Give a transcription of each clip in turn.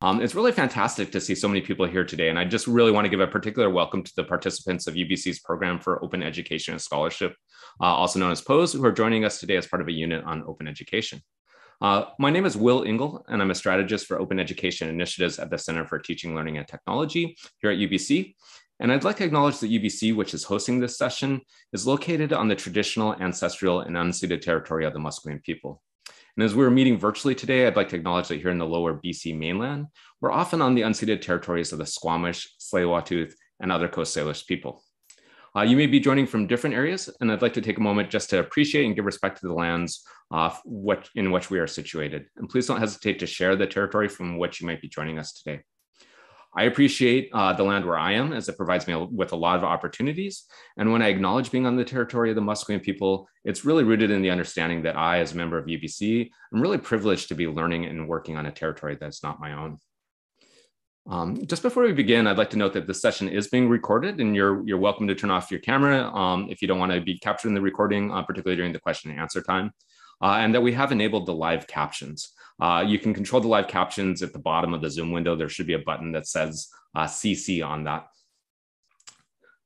Um, it's really fantastic to see so many people here today. And I just really want to give a particular welcome to the participants of UBC's program for Open Education and Scholarship, uh, also known as POSE, who are joining us today as part of a unit on open education. Uh, my name is Will Ingle, and I'm a strategist for open education initiatives at the Center for Teaching, Learning, and Technology here at UBC. And I'd like to acknowledge that UBC, which is hosting this session, is located on the traditional, ancestral, and unceded territory of the Musqueam people. And as we're meeting virtually today, I'd like to acknowledge that here in the lower BC mainland, we're often on the unceded territories of the Squamish, tsleil and other Coast Salish people. Uh, you may be joining from different areas, and I'd like to take a moment just to appreciate and give respect to the lands uh, what, in which we are situated. And please don't hesitate to share the territory from which you might be joining us today. I appreciate uh, the land where I am as it provides me with a lot of opportunities. And when I acknowledge being on the territory of the Musqueam people, it's really rooted in the understanding that I, as a member of UBC, I'm really privileged to be learning and working on a territory that's not my own. Um, just before we begin, I'd like to note that this session is being recorded and you're, you're welcome to turn off your camera um, if you don't want to be captured in the recording, uh, particularly during the question and answer time. Uh, and that we have enabled the live captions. Uh, you can control the live captions at the bottom of the Zoom window. There should be a button that says uh, CC on that.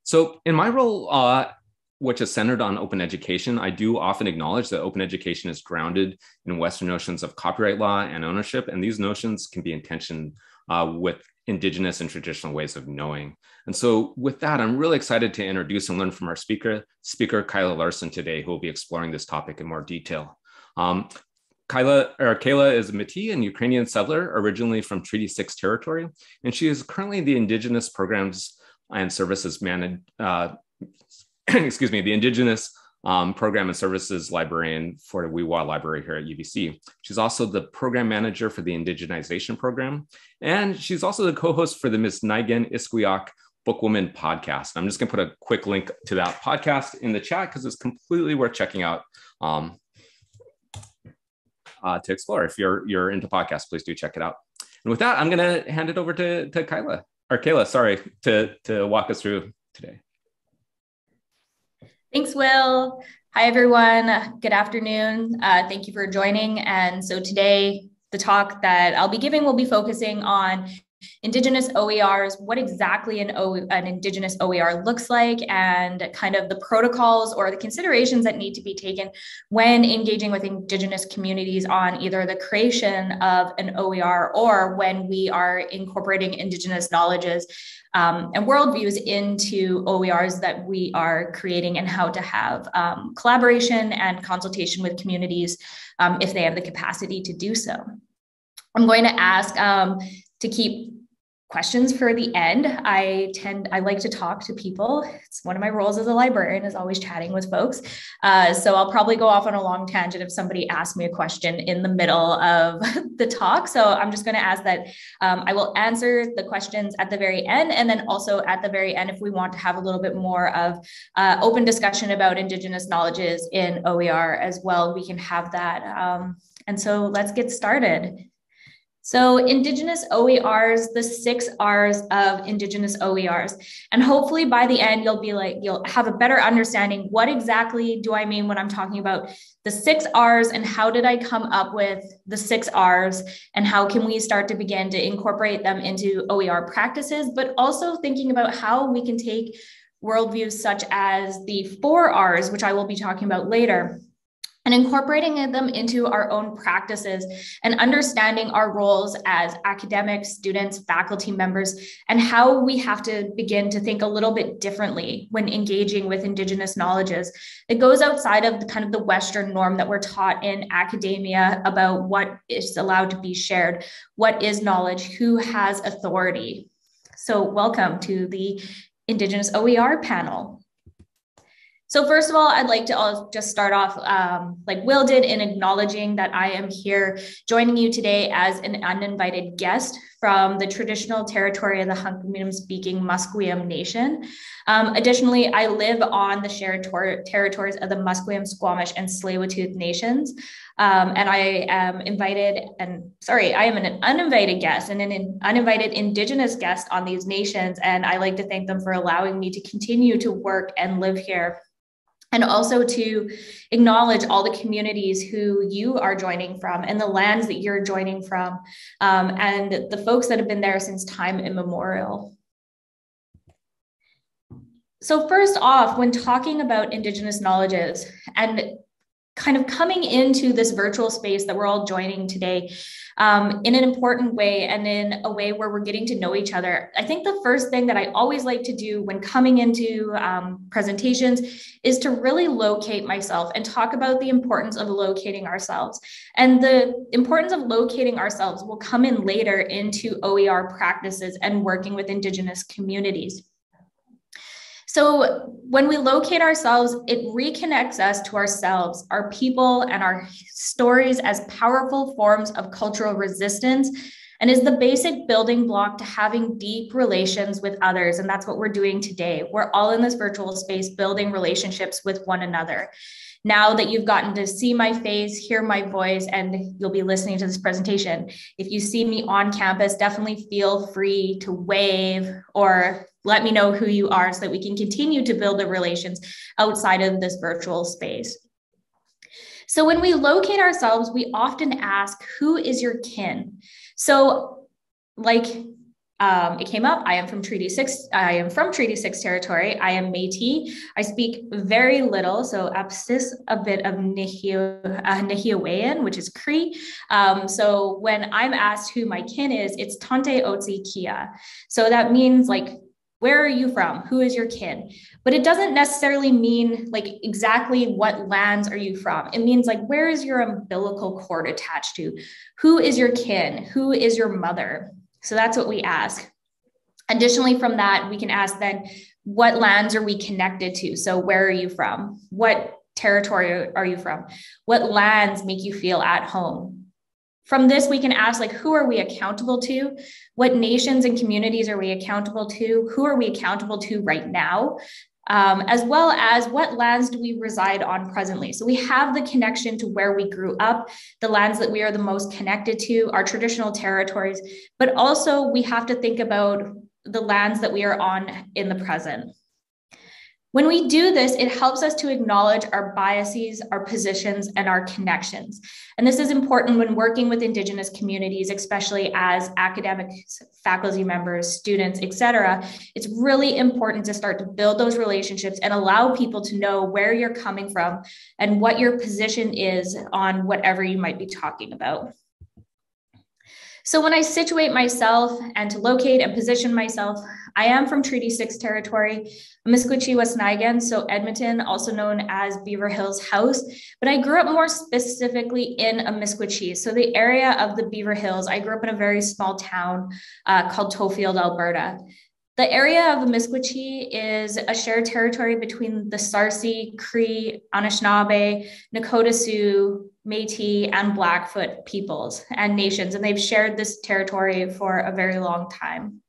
So in my role, uh, which is centered on open education, I do often acknowledge that open education is grounded in Western notions of copyright law and ownership, and these notions can be in tension uh, with indigenous and traditional ways of knowing. And so with that, I'm really excited to introduce and learn from our speaker, speaker Kyla Lar-Son today, who will be exploring this topic in more detail. Um, Kyla, or Kayla is a Métis and Ukrainian settler, originally from Treaty 6 territory, and she is currently the Indigenous Programs and Services Managed, uh, excuse me, the Indigenous um, Program and Services Librarian for the Xwi7xwa Library here at UBC. She's also the Program Manager for the Indigitization Program, and she's also the co-host for the masinahikan iskwêwak Bookwoman podcast. I'm just going to put a quick link to that podcast in the chat because it's completely worth checking out um, uh, to explore. If you're you're into podcasts, please do check it out. And with that, I'm going to hand it over to to Kyla or Kayla, sorry, to to walk us through today. Thanks, Will. Hi, everyone. Good afternoon. Uh, thank you for joining. And so today, the talk that I'll be giving will be focusing on Indigenous OERs, what exactly an, o, an Indigenous OER looks like, and kind of the protocols or the considerations that need to be taken when engaging with Indigenous communities on either the creation of an OER or when we are incorporating Indigenous knowledges um, and worldviews into OERs that we are creating and how to have um, collaboration and consultation with communities um, if they have the capacity to do so. I'm going to ask um, to keep questions for the end. I tend, I like to talk to people. It's one of my roles as a librarian is always chatting with folks. Uh, so I'll probably go off on a long tangent if somebody asks me a question in the middle of the talk. So I'm just going to ask that um, I will answer the questions at the very end. And then also at the very end, if we want to have a little bit more of uh, open discussion about Indigenous knowledges in OER as well, we can have that. Um, and so let's get started. So Indigenous OERs, the six R's of Indigenous OERs. And hopefully by the end, you'll be like, you'll have a better understanding. What exactly do I mean when I'm talking about the six R's and how did I come up with the six R's and how can we start to begin to incorporate them into OER practices, but also thinking about how we can take worldviews such as the four R's, which I will be talking about later, and incorporating them into our own practices and understanding our roles as academics, students, faculty members, and how we have to begin to think a little bit differently when engaging with Indigenous knowledges. It goes outside of the kind of the Western norm that we're taught in academia about what is allowed to be shared, what is knowledge, who has authority. So, welcome to the Indigenous OER panel. So first of all, I'd like to I'll just start off um, like Will did in acknowledging that I am here joining you today as an uninvited guest from the traditional territory of the Hunkaminam speaking Musqueam Nation. Um, additionally, I live on the shared ter- territories of the Musqueam, Squamish, and tsleil nations. Um, and I am invited, and sorry, I am an uninvited guest and an uninvited Indigenous guest on these nations. And I like to thank them for allowing me to continue to work and live here and also to acknowledge all the communities who you are joining from and the lands that you're joining from um, and the folks that have been there since time immemorial. So first off, when talking about Indigenous knowledges and kind of coming into this virtual space that we're all joining today um, in an important way and in a way where we're getting to know each other. I think the first thing that I always like to do when coming into um, presentations is to really locate myself and talk about the importance of locating ourselves. And the importance of locating ourselves will come in later into OER practices and working with Indigenous communities. So when we locate ourselves, it reconnects us to ourselves, our people, and our stories as powerful forms of cultural resistance and is the basic building block to having deep relations with others. And that's what we're doing today. We're all in this virtual space building relationships with one another. Now that you've gotten to see my face, hear my voice, and you'll be listening to this presentation, if you see me on campus, definitely feel free to wave or let me know who you are so that we can continue to build the relations outside of this virtual space. So when we locate ourselves, we often ask, who is your kin? So like um, it came up. I am from Treaty Six. I am from Treaty Six territory. I am Métis. I speak very little, so Apsis, a bit of Nihiawayan, uh, which is Cree. Um, so when I'm asked who my kin is, it's Tante Otsi Kia. So that means like where are you from? Who is your kin? But it doesn't necessarily mean like exactly what lands are you from. It means like where is your umbilical cord attached to? Who is your kin? Who is your mother? So that's what we ask. Additionally, from that, we can ask then what lands are we connected to? So where are you from? What territory are you from? What lands make you feel at home? From this, we can ask like, who are we accountable to? What nations and communities are we accountable to? Who are we accountable to right now? Um, as well as what lands do we reside on presently. So we have the connection to where we grew up, the lands that we are the most connected to, our traditional territories, but also we have to think about the lands that we are on in the present. When we do this, it helps us to acknowledge our biases, our positions, and our connections. And this is important when working with Indigenous communities, especially as academics, faculty members, students, et cetera. It's really important to start to build those relationships and allow people to know where you're coming from and what your position is on whatever you might be talking about. So when I situate myself and to locate and position myself, I am from Treaty 6 territory, Amiskwaciy Waskahikan, so Edmonton, also known as Beaver Hills House. But I grew up more specifically in Amiskwaciy, so the area of the Beaver Hills. I grew up in a very small town uh, called Tofield, Alberta. The area of Amiskwaciy is a shared territory between the Sarsi, Cree, Anishinaabe, Nakota Sioux, Métis, and Blackfoot peoples and nations, and they've shared this territory for a very long time.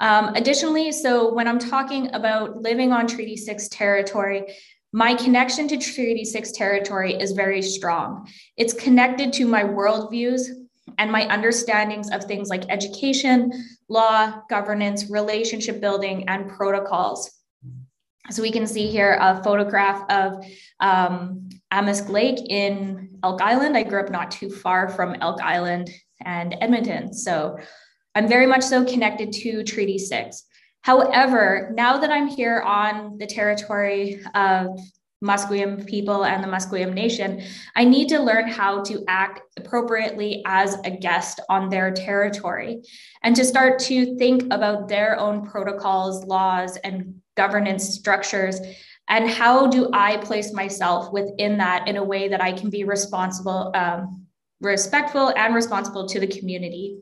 Um, additionally, so when I'm talking about living on Treaty 6 territory, my connection to Treaty 6 territory is very strong. It's connected to my worldviews, and my understandings of things like education, law, governance, relationship building, and protocols. So we can see here a photograph of um, Amisk Lake in Elk Island. I grew up not too far from Elk Island and Edmonton. So I'm very much so connected to Treaty 6. However, now that I'm here on the territory of Musqueam people and the Musqueam Nation, I need to learn how to act appropriately as a guest on their territory and to start to think about their own protocols, laws, and governance structures. And how do I place myself within that in a way that I can be responsible, um, respectful, and responsible to the community?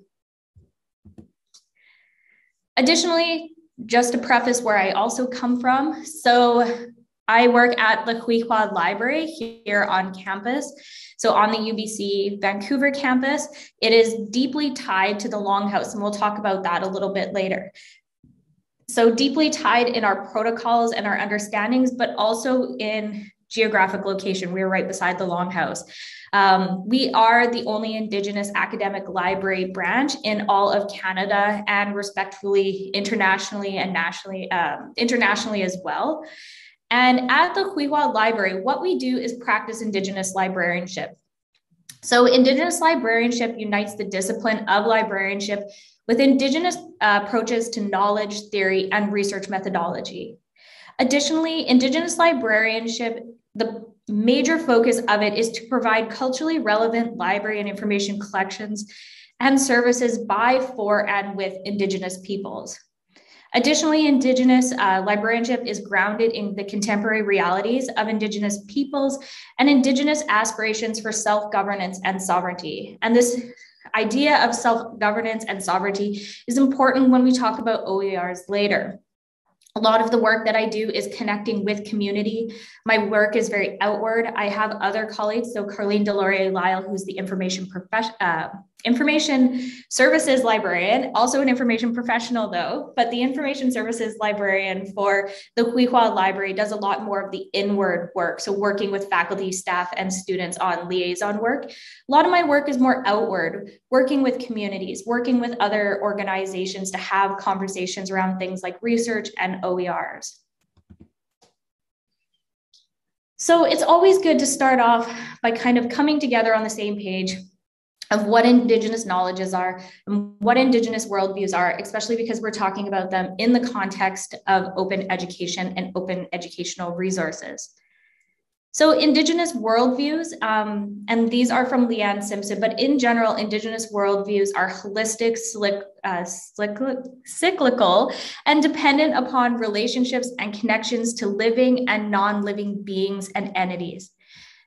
Additionally, just to preface where I also come from. So I work at the Xwi7xwa Library here on campus. So on the UBC Vancouver campus, it is deeply tied to the Longhouse, and we'll talk about that a little bit later. So deeply tied in our protocols and our understandings, but also in geographic location. We're right beside the Longhouse. Um, we are the only Indigenous academic library branch in all of Canada and respectfully internationally and nationally, um, internationally as well. And at the Xwi7xwa Library, what we do is practice Indigenous librarianship. So, Indigenous librarianship unites the discipline of librarianship with Indigenous uh, approaches to knowledge, theory, and research methodology. Additionally, Indigenous librarianship, the major focus of it is to provide culturally relevant library and information collections and services by, for, and with Indigenous peoples. Additionally, Indigenous uh, librarianship is grounded in the contemporary realities of Indigenous peoples and Indigenous aspirations for self governance and sovereignty. And this idea of self governance and sovereignty is important when we talk about OERs later a lot of the work that I do is connecting with community. My work is very outward. I have other colleagues, so Karleen Delaurier Lyle, who's the information profession, uh, information services librarian, also an information professional though, but the information services librarian for the Xwi7xwa Library does a lot more of the inward work. So working with faculty, staff, and students on liaison work. A lot of my work is more outward, working with communities, working with other organizations to have conversations around things like research and OERs. So it's always good to start off by kind of coming together on the same page of what Indigenous knowledges are and what Indigenous worldviews are, especially because we're talking about them in the context of open education and open educational resources. So, Indigenous worldviews, um, and these are from Leanne Simpson, but in general, Indigenous worldviews are holistic, slick, uh, cyclical, and dependent upon relationships and connections to living and non living beings and entities.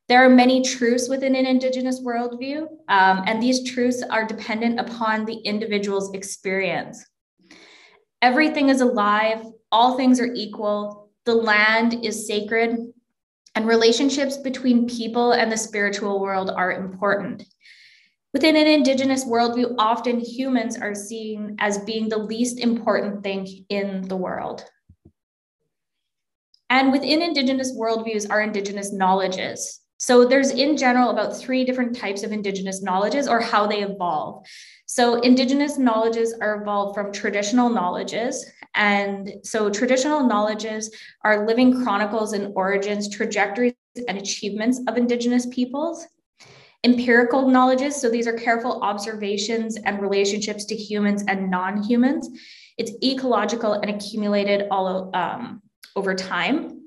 There are many truths within an Indigenous worldview, um, and these truths are dependent upon the individual's experience. Everything is alive, all things are equal, the land is sacred, and relationships between people and the spiritual world are important. Within an Indigenous worldview, often humans are seen as being the least important thing in the world. And within Indigenous worldviews are Indigenous knowledges. So there's in general about three different types of indigenous knowledges or how they evolve. So indigenous knowledges are evolved from traditional knowledges. And so traditional knowledges are living chronicles and origins, trajectories and achievements of indigenous peoples. Empirical knowledges, so these are careful observations and relationships to humans and non-humans. It's ecological and accumulated all um, over time.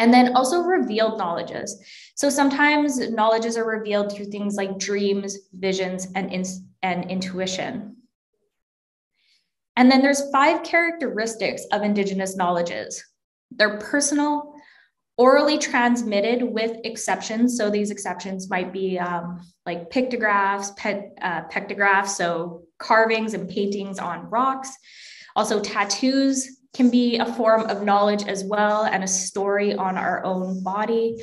And then also revealed knowledges. So sometimes knowledges are revealed through things like dreams, visions, and, in, and intuition. And then there's five characteristics of Indigenous knowledges. They're personal, orally transmitted with exceptions. So these exceptions might be um, like pictographs, pet, uh, pictographs, so carvings and paintings on rocks. Also tattoos, can be a form of knowledge as well and a story on our own body.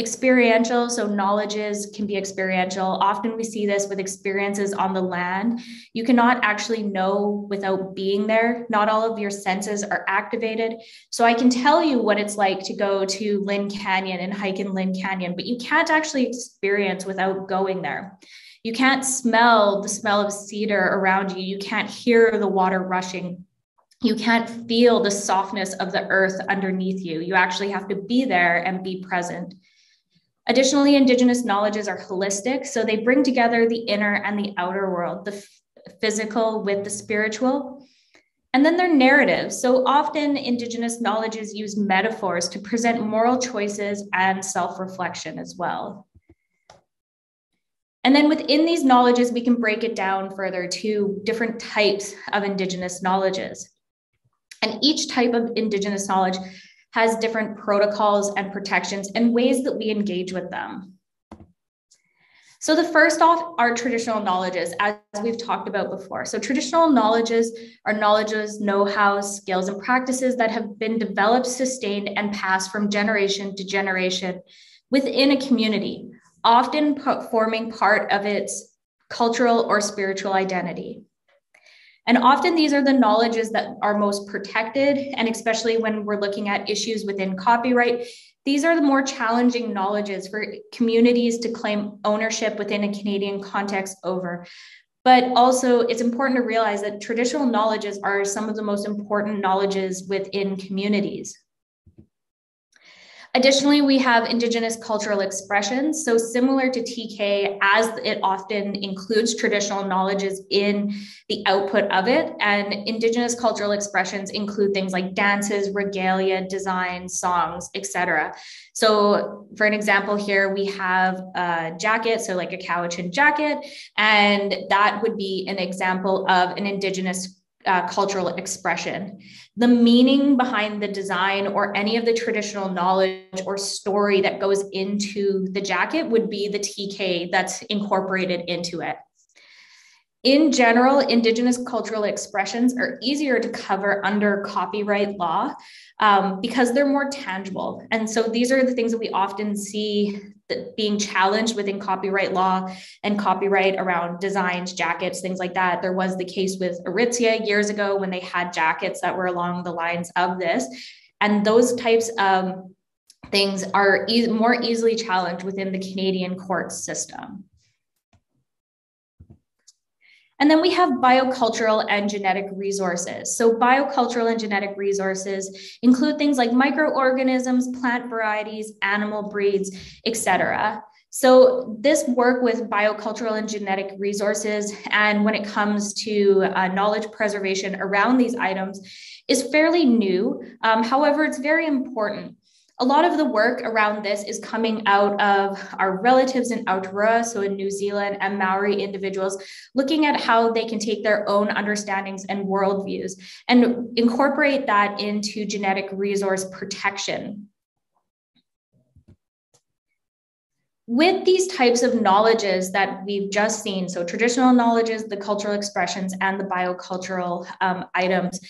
Experiential, so knowledges can be experiential. Often we see this with experiences on the land. You cannot actually know without being there. Not all of your senses are activated. So I can tell you what it's like to go to Lynn Canyon and hike in Lynn Canyon, but you can't actually experience without going there. You can't smell the smell of cedar around you. You can't hear the water rushing you can't feel the softness of the earth underneath you. You actually have to be there and be present. Additionally, Indigenous knowledges are holistic, so they bring together the inner and the outer world, the physical with the spiritual. And then they're narratives. So often, Indigenous knowledges use metaphors to present moral choices and self reflection as well. And then within these knowledges, we can break it down further to different types of Indigenous knowledges. And each type of Indigenous knowledge has different protocols and protections and ways that we engage with them. So the first off are traditional knowledges, as we've talked about before. So traditional knowledges are knowledges, know-how, skills, and practices that have been developed, sustained, and passed from generation to generation within a community, often forming part of its cultural or spiritual identity. And often these are the knowledges that are most protected. And especially when we're looking at issues within copyright, these are the more challenging knowledges for communities to claim ownership within a Canadian context over. But also, it's important to realize that traditional knowledges are some of the most important knowledges within communities. Additionally, we have Indigenous cultural expressions. So, similar to TK, as it often includes traditional knowledges in the output of it, and Indigenous cultural expressions include things like dances, regalia, design, songs, etc. So, for an example, here we have a jacket, so like a Cowichan jacket, and that would be an example of an Indigenous uh, cultural expression. The meaning behind the design or any of the traditional knowledge or story that goes into the jacket would be the TK that's incorporated into it. In general, Indigenous cultural expressions are easier to cover under copyright law um, because they're more tangible. And so these are the things that we often see being challenged within copyright law and copyright around designs, jackets, things like that. There was the case with Aritzia years ago when they had jackets that were along the lines of this. And those types of things are e- more easily challenged within the Canadian court system. And then we have biocultural and genetic resources. So, biocultural and genetic resources include things like microorganisms, plant varieties, animal breeds, etc. So, this work with biocultural and genetic resources, and when it comes to uh, knowledge preservation around these items, is fairly new. Um, however, it's very important a lot of the work around this is coming out of our relatives in Aotearoa, so in New Zealand, and Maori individuals, looking at how they can take their own understandings and worldviews and incorporate that into genetic resource protection. With these types of knowledges that we've just seen, so traditional knowledges, the cultural expressions, and the biocultural um, items,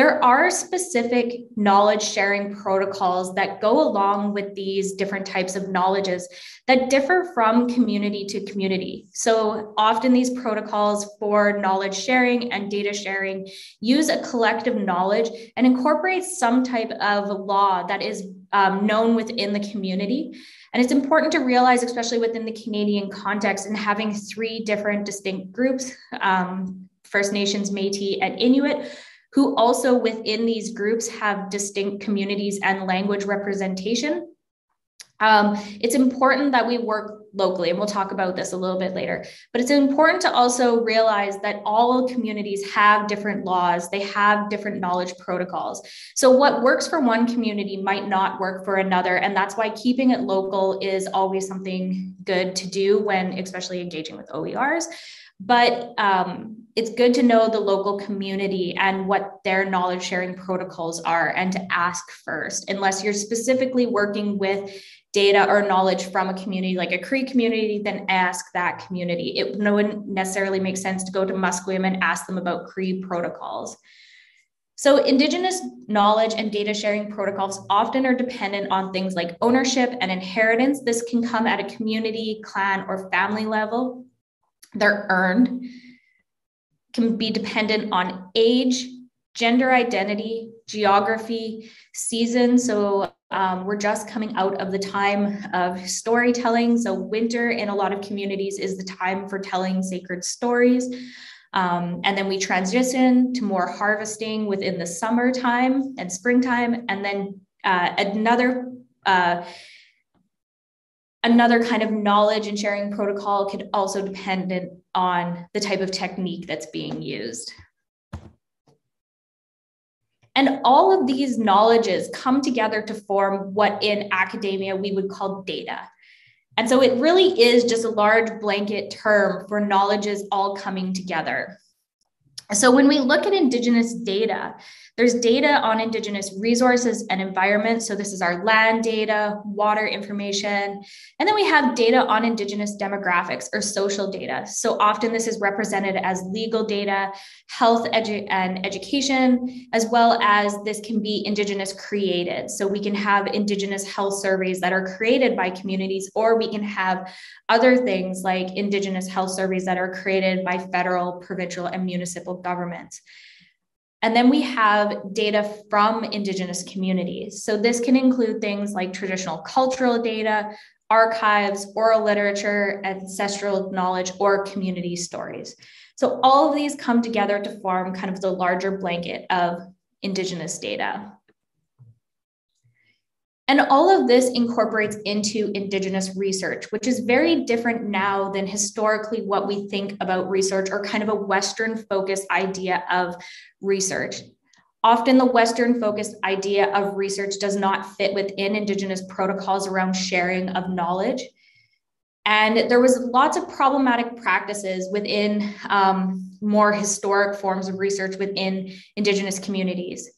there are specific knowledge sharing protocols that go along with these different types of knowledges that differ from community to community. So often these protocols for knowledge sharing and data sharing use a collective knowledge and incorporate some type of law that is um, known within the community. And it's important to realize, especially within the Canadian context, and having three different distinct groups um, First Nations, Metis, and Inuit who also within these groups have distinct communities and language representation. Um, it's important that we work locally, and we'll talk about this a little bit later. But it's important to also realize that all communities have different laws, they have different knowledge protocols. So, what works for one community might not work for another. And that's why keeping it local is always something good to do when, especially engaging with OERs but um, it's good to know the local community and what their knowledge sharing protocols are and to ask first unless you're specifically working with data or knowledge from a community like a cree community then ask that community it one necessarily makes sense to go to musqueam and ask them about cree protocols so, Indigenous knowledge and data sharing protocols often are dependent on things like ownership and inheritance. This can come at a community, clan, or family level. They're earned, can be dependent on age, gender identity, geography, season. So um, we're just coming out of the time of storytelling. So winter in a lot of communities is the time for telling sacred stories. Um, and then we transition to more harvesting within the summertime and springtime. And then uh, another uh, another kind of knowledge and sharing protocol could also depend on the type of technique that's being used. And all of these knowledges come together to form what in academia we would call data. And so it really is just a large blanket term for knowledges all coming together. So when we look at Indigenous data, there's data on Indigenous resources and environment. So this is our land data, water information. And then we have data on Indigenous demographics or social data. So often this is represented as legal data, health edu- and education, as well as this can be Indigenous created. So we can have Indigenous health surveys that are created by communities, or we can have other things like Indigenous health surveys that are created by federal, provincial, and municipal governments. And then we have data from Indigenous communities. So this can include things like traditional cultural data, archives, oral literature, ancestral knowledge, or community stories. So all of these come together to form kind of the larger blanket of Indigenous data. And all of this incorporates into Indigenous research, which is very different now than historically what we think about research or kind of a Western focused idea of research. Often, the Western focused idea of research does not fit within Indigenous protocols around sharing of knowledge. And there was lots of problematic practices within um, more historic forms of research within Indigenous communities.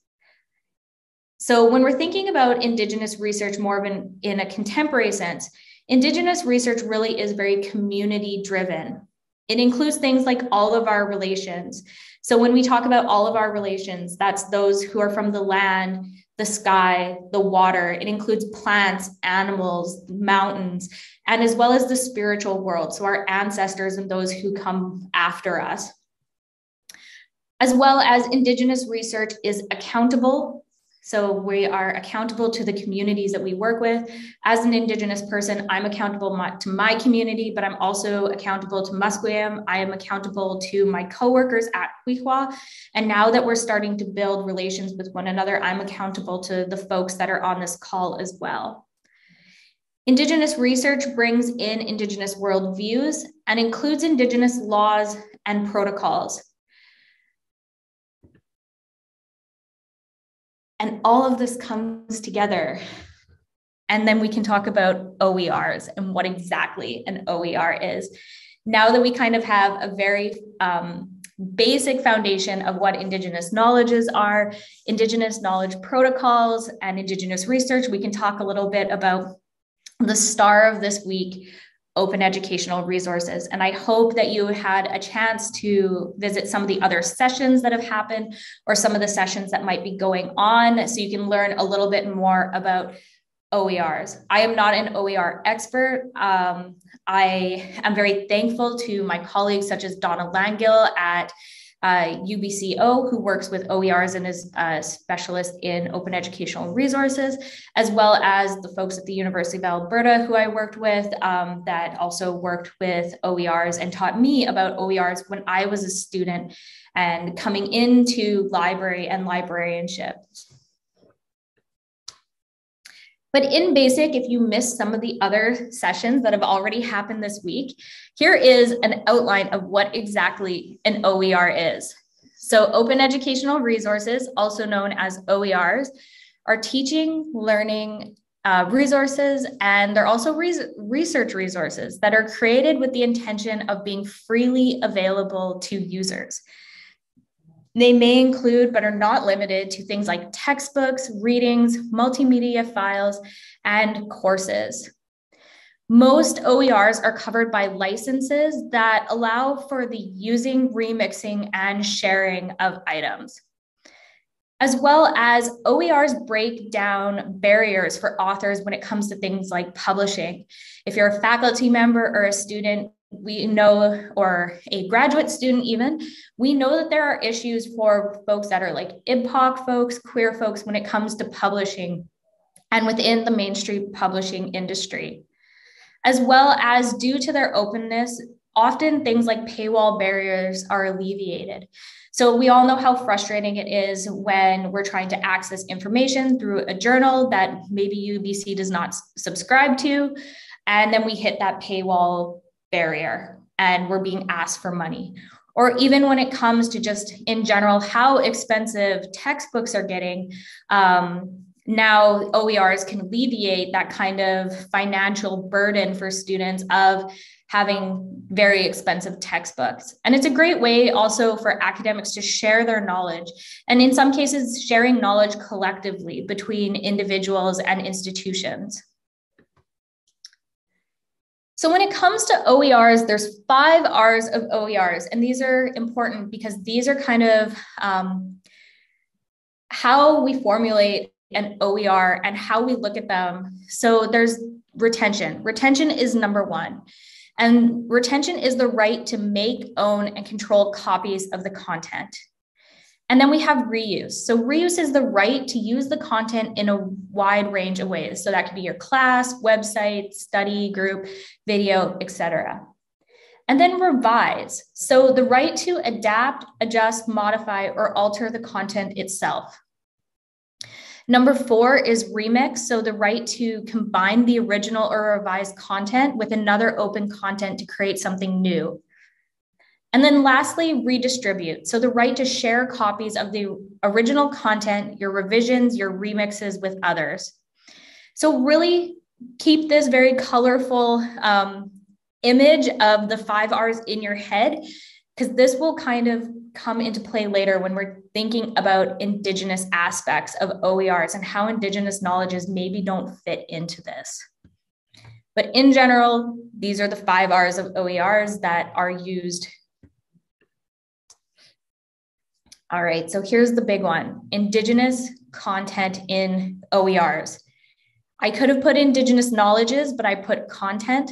So when we're thinking about Indigenous research more of an, in a contemporary sense, Indigenous research really is very community driven. It includes things like all of our relations. So when we talk about all of our relations, that's those who are from the land, the sky, the water. It includes plants, animals, mountains, and as well as the spiritual world. So our ancestors and those who come after us. As well as Indigenous research is accountable so we are accountable to the communities that we work with. As an Indigenous person, I'm accountable to my community, but I'm also accountable to Musqueam. I am accountable to my coworkers at Xwi7xwa. And now that we're starting to build relations with one another, I'm accountable to the folks that are on this call as well. Indigenous research brings in Indigenous worldviews and includes Indigenous laws and protocols. And all of this comes together. And then we can talk about OERs and what exactly an OER is. Now that we kind of have a very um, basic foundation of what Indigenous knowledges are, Indigenous knowledge protocols, and Indigenous research, we can talk a little bit about the star of this week, open educational resources. And I hope that you had a chance to visit some of the other sessions that have happened or some of the sessions that might be going on so you can learn a little bit more about OERs. I am not an OER expert. Um, I am very thankful to my colleagues such as Donna Langille at uh, UBCO, who works with OERs and is a specialist in open educational resources, as well as the folks at the University of Alberta, who I worked with, um, that also worked with OERs and taught me about OERs when I was a student and coming into library and librarianship. But in basic, if you missed some of the other sessions that have already happened this week, here is an outline of what exactly an OER is. So open educational resources, also known as OERs, are teaching, learning uh, resources, and they're also re- research resources that are created with the intention of being freely available to users. They may include, but are not limited to things like textbooks, readings, multimedia files, and courses. Most OERs are covered by licenses that allow for the using, remixing, and sharing of items. As well as OERs break down barriers for authors when it comes to things like publishing. If you're a faculty member or a student, we know, or a graduate student even, we know that there are issues for folks that are like IBPOC folks, queer folks when it comes to publishing and within the mainstream publishing industry. As well as due to their openness, often things like paywall barriers are alleviated. So we all know how frustrating it is when we're trying to access information through a journal that maybe UBC does not subscribe to. And then we hit that paywall barrier and we're being asked for money. Or even when it comes to just in general, how expensive textbooks are getting. Um, now OERs can alleviate that kind of financial burden for students of having very expensive textbooks. And it's a great way also for academics to share their knowledge. And in some cases, sharing knowledge collectively between individuals and institutions. So when it comes to OERs, there's five R's of OERs, and these are important because these are kind of um, how we formulate an OER and how we look at them. So there's retention. Retention is number one. And retention is the right to make, own, and control copies of the content. And then we have reuse. So reuse is the right to use the content in a wide range of ways. So that could be your class, website, study group, video, etc. And then revise. So the right to adapt, adjust, modify, or alter the content itself. Number four is remix. So the right to combine the original or revised content with another open content to create something new. And then lastly, redistribute. So the right to share copies of the original content, your revisions, your remixes with others. So really keep this very colorful um, image of the five R's in your head, because this will kind of come into play later when we're thinking about Indigenous aspects of OERs and how Indigenous knowledges maybe don't fit into this. But in general, these are the five R's of OERs that are used All right, so here's the big one Indigenous content in OERs. I could have put Indigenous knowledges, but I put content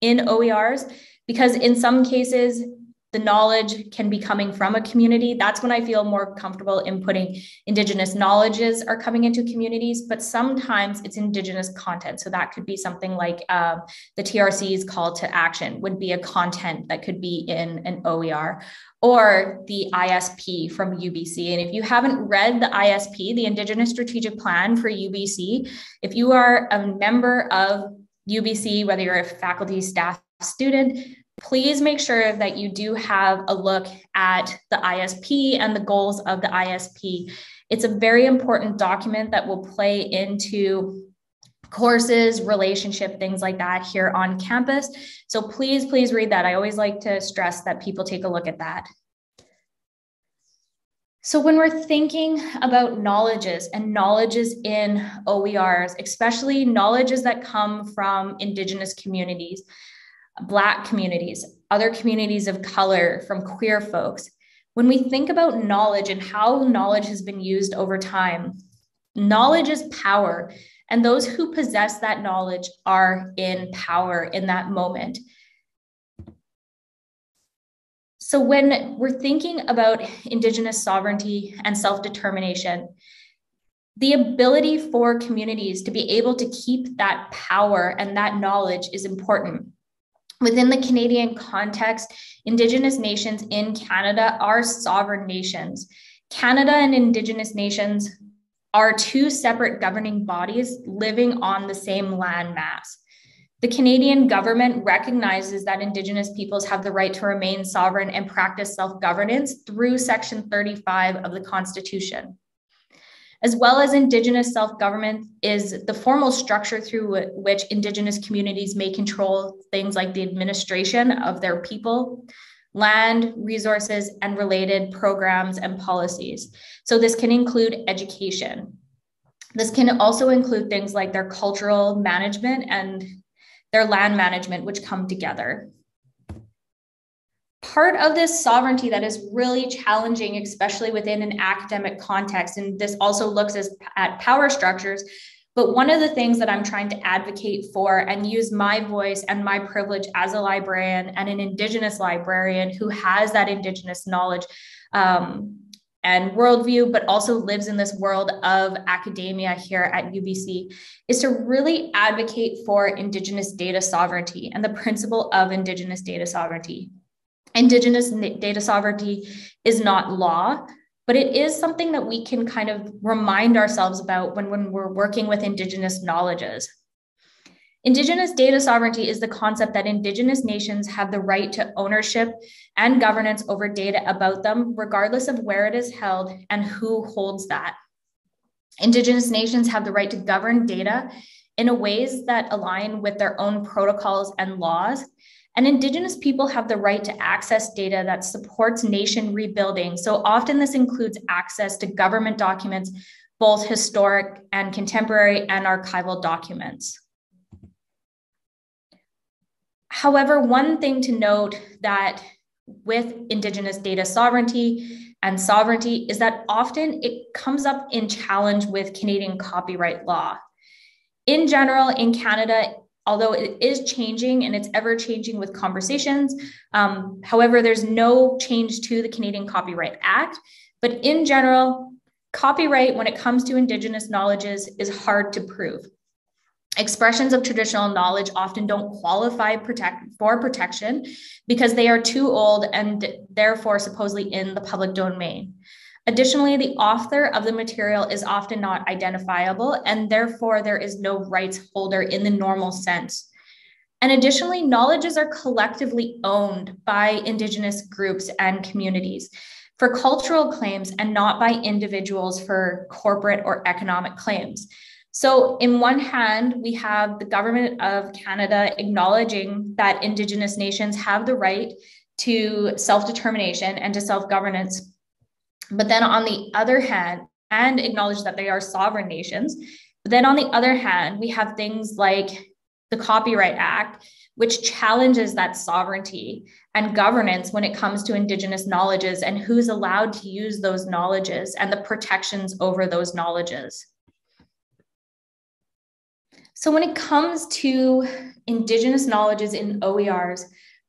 in OERs because in some cases, the knowledge can be coming from a community. That's when I feel more comfortable in putting Indigenous knowledges are coming into communities, but sometimes it's Indigenous content. So that could be something like um, the TRC's call to action would be a content that could be in an OER or the ISP from UBC. And if you haven't read the ISP, the Indigenous Strategic Plan for UBC, if you are a member of UBC, whether you're a faculty, staff, student, please make sure that you do have a look at the ISP and the goals of the ISP. It's a very important document that will play into courses, relationship, things like that here on campus. So please, please read that. I always like to stress that people take a look at that. So when we're thinking about knowledges and knowledges in OERs, especially knowledges that come from Indigenous communities, Black communities, other communities of color, from queer folks. When we think about knowledge and how knowledge has been used over time, knowledge is power. And those who possess that knowledge are in power in that moment. So, when we're thinking about Indigenous sovereignty and self determination, the ability for communities to be able to keep that power and that knowledge is important. Within the Canadian context, Indigenous nations in Canada are sovereign nations. Canada and Indigenous nations are two separate governing bodies living on the same land mass. The Canadian government recognizes that Indigenous peoples have the right to remain sovereign and practice self governance through Section 35 of the Constitution as well as Indigenous self government, is the formal structure through which Indigenous communities may control things like the administration of their people, land, resources, and related programs and policies. So, this can include education. This can also include things like their cultural management and their land management, which come together part of this sovereignty that is really challenging, especially within an academic context. And this also looks as, at power structures. But one of the things that I'm trying to advocate for and use my voice and my privilege as a librarian and an Indigenous librarian who has that Indigenous knowledge um, and worldview, but also lives in this world of academia here at UBC, is to really advocate for Indigenous data sovereignty and the principle of Indigenous data sovereignty. Indigenous data sovereignty is not law, but it is something that we can kind of remind ourselves about when, when we're working with Indigenous knowledges. Indigenous data sovereignty is the concept that Indigenous nations have the right to ownership and governance over data about them, regardless of where it is held and who holds that. Indigenous nations have the right to govern data in ways that align with their own protocols and laws, and Indigenous people have the right to access data that supports nation rebuilding. So often this includes access to government documents, both historic and contemporary and archival documents. However, one thing to note that with Indigenous data sovereignty and sovereignty is that often it comes up in challenge with Canadian copyright law. In general, in Canada, although it is changing and it's ever changing with conversations. Um, however, there's no change to the Canadian Copyright Act. But in general, copyright, when it comes to Indigenous knowledges, is hard to prove. Expressions of traditional knowledge often don't qualify protect, for protection because they are too old and therefore supposedly in the public domain. Additionally, the author of the material is often not identifiable, and therefore there is no rights holder in the normal sense. And additionally, knowledges are collectively owned by Indigenous groups and communities for cultural claims and not by individuals for corporate or economic claims. So, in one hand, we have the government of Canada acknowledging that Indigenous nations have the right to self determination and to self governance. But then, on the other hand, and acknowledge that they are sovereign nations. But then, on the other hand, we have things like the Copyright Act, which challenges that sovereignty and governance when it comes to Indigenous knowledges and who's allowed to use those knowledges and the protections over those knowledges. So when it comes to Indigenous knowledges in OERs,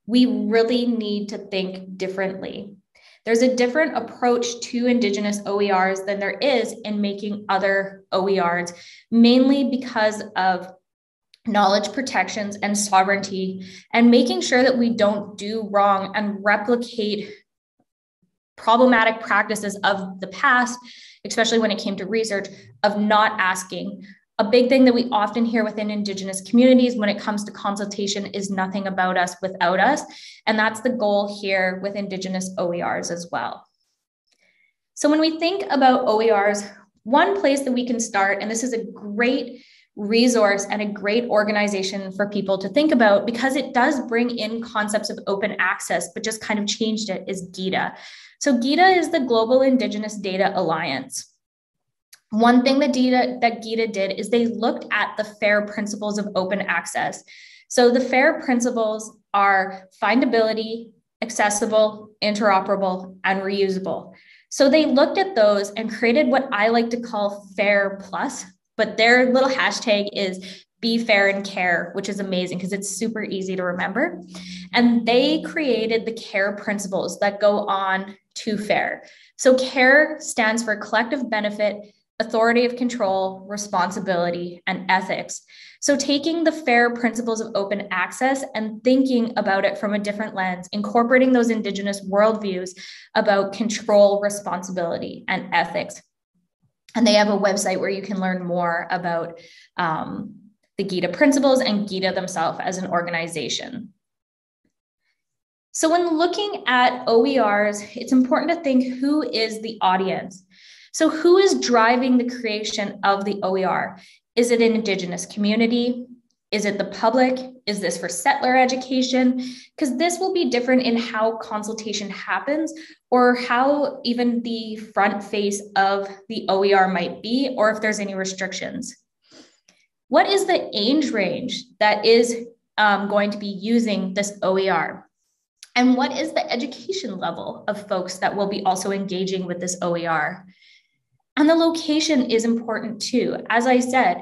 we really need to think differently. There's a different approach to Indigenous OERs than there is in making other OERs, mainly because of knowledge protections and sovereignty, and making sure that we don't do wrong and replicate problematic practices of the past, especially when it came to research, of not asking a big thing that we often hear within Indigenous communities when it comes to consultation is nothing about us without us. And that's the goal here with Indigenous OERs as well. So when we think about OERs, one place that we can start, and this is a great resource and a great organization for people to think about because it does bring in concepts of open access, but just kind of changed it, is GIDA. So GIDA is the Global Indigenous Data Alliance. One thing that Gita, that GIDA did is they looked at the FAIR principles of open access. So the FAIR principles are findability, accessible, interoperable, and reusable. So they looked at those and created what I like to call FAIR Plus, but their little hashtag is be fair and care, which is amazing because it's super easy to remember. And they created the CARE principles that go on to FAIR. So CARE stands for collective benefit, authority of control, responsibility, and ethics. So, taking the FAIR principles of open access and thinking about it from a different lens, incorporating those Indigenous worldviews about control, responsibility, and ethics. And they have a website where you can learn more about um, the GIDA principles and GIDA themselves as an organization. So, when looking at OERs, it's important to think who is the audience. So, who is driving the creation of the OER? Is it an Indigenous community? Is it the public? Is this for settler education? Because this will be different in how consultation happens or how even the front face of the OER might be, or if there's any restrictions. What is the age range that is um, going to be using this OER? And what is the education level of folks that will be also engaging with this OER? And the location is important too. As I said,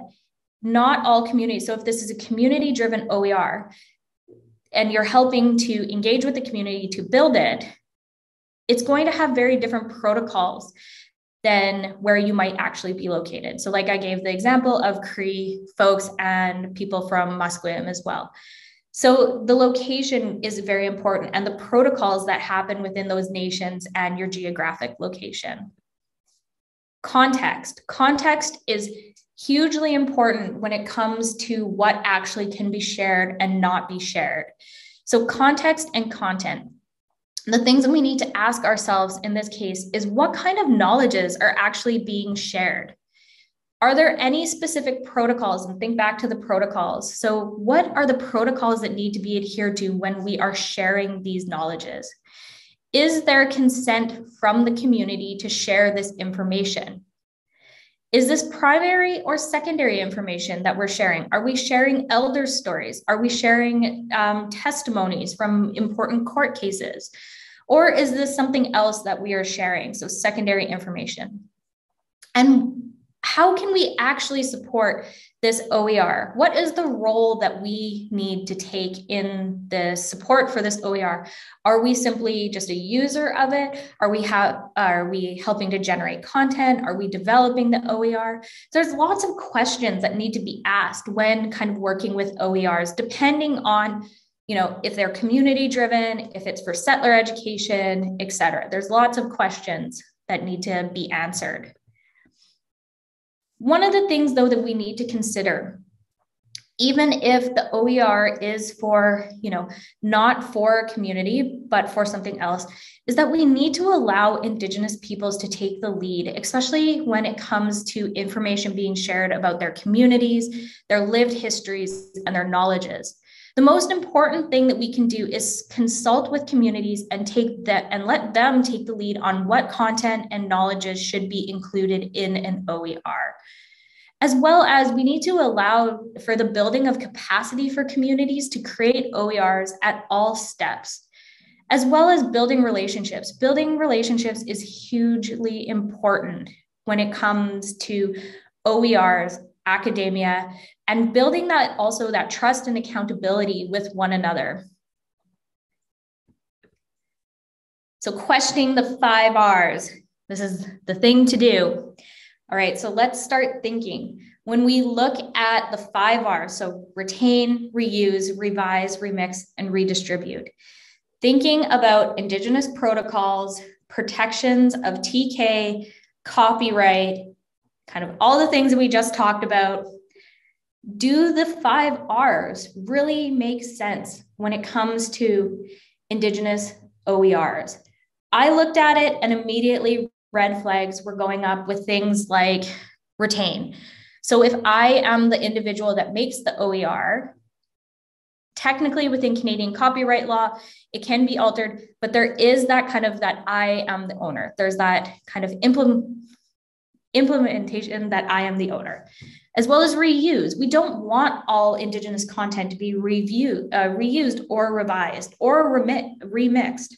not all communities. So if this is a community driven OER and you're helping to engage with the community to build it, it's going to have very different protocols than where you might actually be located. So, like I gave the example of Cree folks and people from Musqueam as well. So, the location is very important and the protocols that happen within those nations and your geographic location. Context. Context is hugely important when it comes to what actually can be shared and not be shared. So, context and content. The things that we need to ask ourselves in this case is what kind of knowledges are actually being shared? Are there any specific protocols? And think back to the protocols. So, what are the protocols that need to be adhered to when we are sharing these knowledges? Is there consent from the community to share this information? Is this primary or secondary information that we're sharing? Are we sharing elder stories? Are we sharing um, testimonies from important court cases? Or is this something else that we are sharing? So, secondary information. And how can we actually support this OER? What is the role that we need to take in the support for this OER? Are we simply just a user of it? Are we are we helping to generate content? Are we developing the OER? There's lots of questions that need to be asked when kind of working with OERs, depending on you know if they're community driven if it's for settler education et cetera there's lots of questions that need to be answered. One of the things, though, that we need to consider even if the OER is for, you know, not for a community, but for something else, is that we need to allow Indigenous peoples to take the lead, especially when it comes to information being shared about their communities, their lived histories, and their knowledges. The most important thing that we can do is consult with communities and take that and let them take the lead on what content and knowledges should be included in an OER as well as we need to allow for the building of capacity for communities to create OERs at all steps, as well as building relationships. Building relationships is hugely important when it comes to OERs, academia, and building that also that trust and accountability with one another. So, questioning the five R's. This is the thing to do. All right, so let's start thinking. When we look at the five R's, so retain, reuse, revise, remix, and redistribute, thinking about Indigenous protocols, protections of TK, copyright, kind of all the things that we just talked about, do the five R's really make sense when it comes to Indigenous OERs? I looked at it and immediately red flags were going up with things like retain. So if I am the individual that makes the OER, technically within Canadian copyright law, it can be altered, but there is that kind of that I am the owner. There's that kind of implement, implementation that I am the owner, as well as reuse. We don't want all Indigenous content to be reviewed, uh, reused or revised or remit, remixed.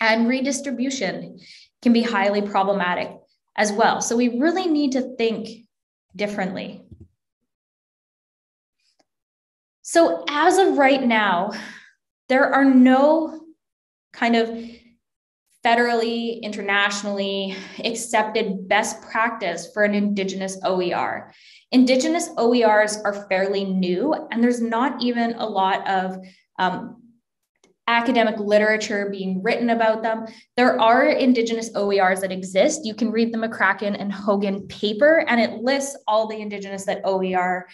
And redistribution can be highly problematic as well. So we really need to think differently. So, as of right now, there are no kind of federally, internationally accepted best practice for an Indigenous OER. Indigenous OERs are fairly new, and there's not even a lot of um, academic literature being written about them. There are Indigenous OERs that exist. You can read the McCracken and Hogan paper, and it lists all the Indigenous that OER,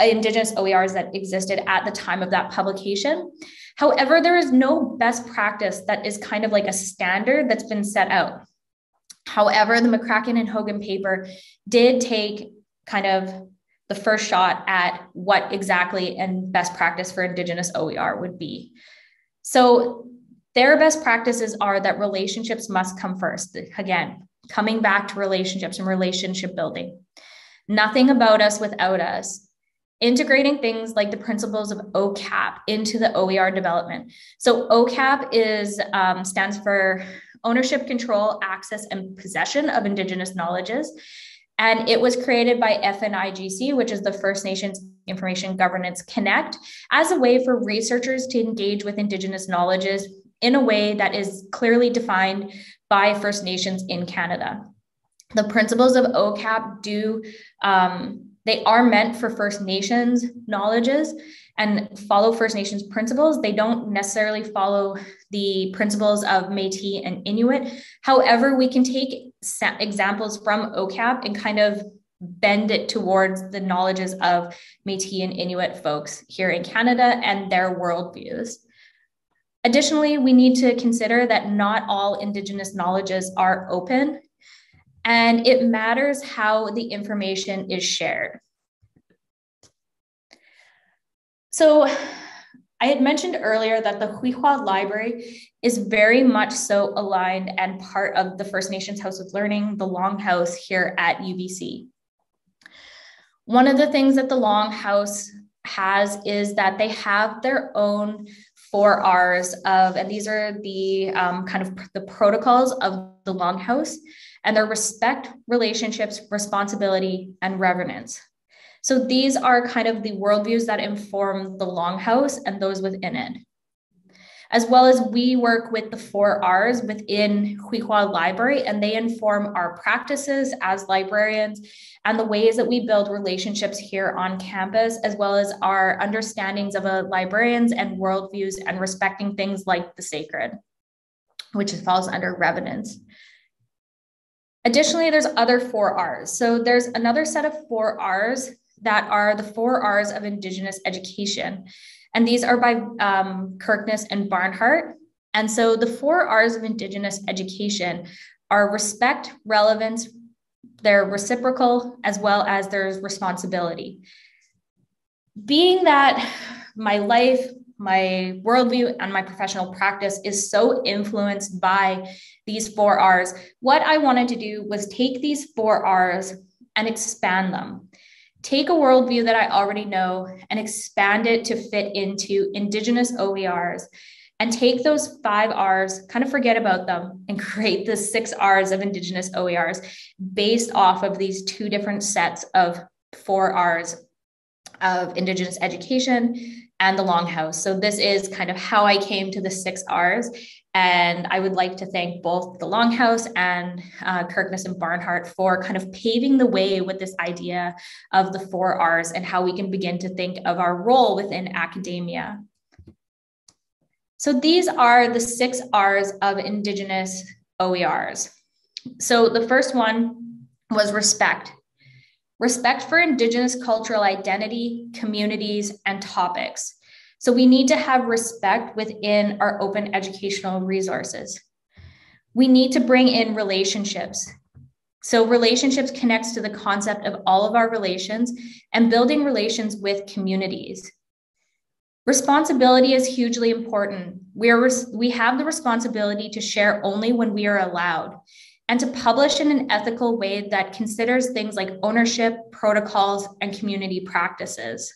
Indigenous OERs that existed at the time of that publication. However, there is no best practice that is kind of like a standard that's been set out. However, the McCracken and Hogan paper did take kind of the first shot at what exactly and best practice for Indigenous OER would be. So their best practices are that relationships must come first. Again, coming back to relationships and relationship building. Nothing about us without us. Integrating things like the principles of OCAP into the OER development. So OCAP is um, stands for ownership, control, access, and possession of Indigenous knowledges. And it was created by FNIGC, which is the First Nations Information Governance Centre, as a way for researchers to engage with Indigenous knowledges in a way that is clearly defined by First Nations in Canada. The principles of OCAP do, um, they are meant for First Nations knowledges and follow First Nations principles. They don't necessarily follow the principles of Metis and Inuit. However, we can take examples from OCAP and kind of bend it towards the knowledges of Metis and Inuit folks here in Canada and their worldviews. Additionally, we need to consider that not all Indigenous knowledges are open, and it matters how the information is shared. So I had mentioned earlier that the Xwi7xwa Library is very much so aligned and part of the First Nations House of Learning, the Longhouse here at UBC. One of the things that the Longhouse has is that they have their own four R's of, and these are the um, kind of the protocols of the Longhouse, and their respect, relationships, responsibility, and reverence. So these are kind of the worldviews that inform the Longhouse and those within it. As well as we work with the four R's within Xwi7xwa Library, and they inform our practices as librarians and the ways that we build relationships here on campus, as well as our understandings of a librarians and worldviews and respecting things like the sacred, which falls under reverence. Additionally, there's other four R's. So there's another set of four R's that are the four R's of Indigenous education. And these are by um, Kirkness and Barnhardt. And so the four R's of Indigenous education are respect, relevance, they're reciprocal, as well as there's responsibility. Being that my life, my worldview, and my professional practice is so influenced by these four R's, what I wanted to do was take these four R's and expand them. Take a worldview that I already know and expand it to fit into Indigenous OERs and take those five R's, kind of forget about them, and create the six R's of Indigenous OERs based off of these two different sets of four R's of Indigenous education and the Longhouse. So, this is kind of how I came to the six R's. And I would like to thank both the Longhouse and uh, Kirkness and Barnhardt for kind of paving the way with this idea of the four R's and how we can begin to think of our role within academia. So these are the six R's of Indigenous OERs. So the first one was respect. Respect for Indigenous cultural identity, communities, and topics. So we need to have respect within our open educational resources. We need to bring in relationships. So relationships connects to the concept of all of our relations and building relations with communities. Responsibility is hugely important. We, are, we have the responsibility to share only when we are allowed and to publish in an ethical way that considers things like ownership, protocols, and community practices